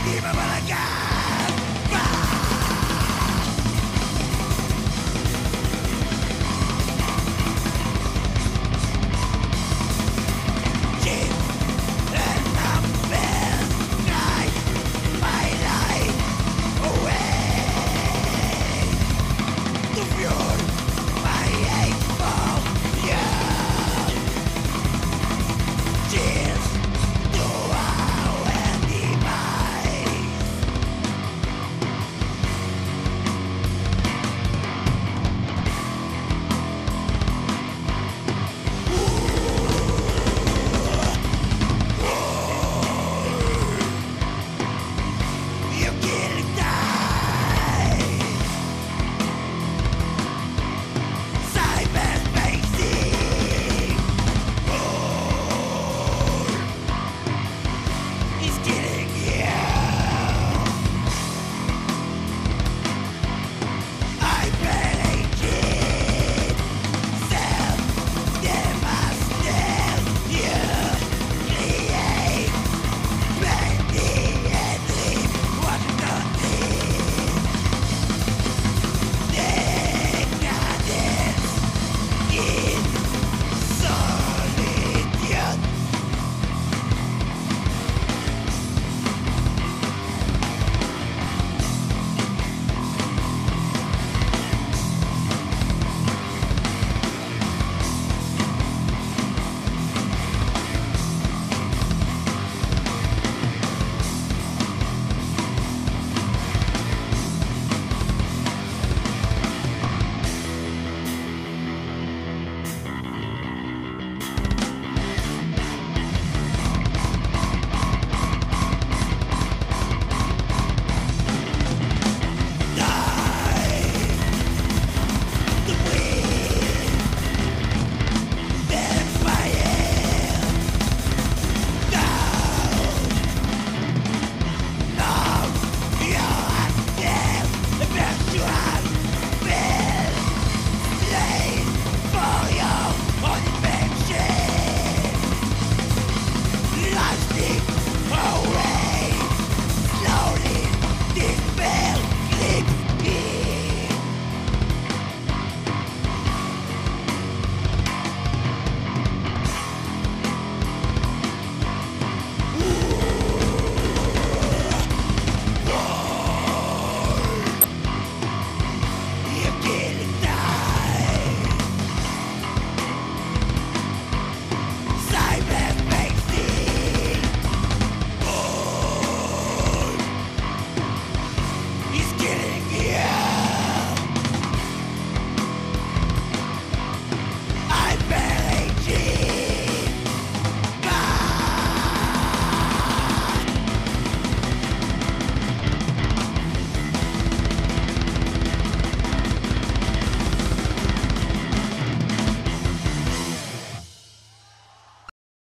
unforgivable again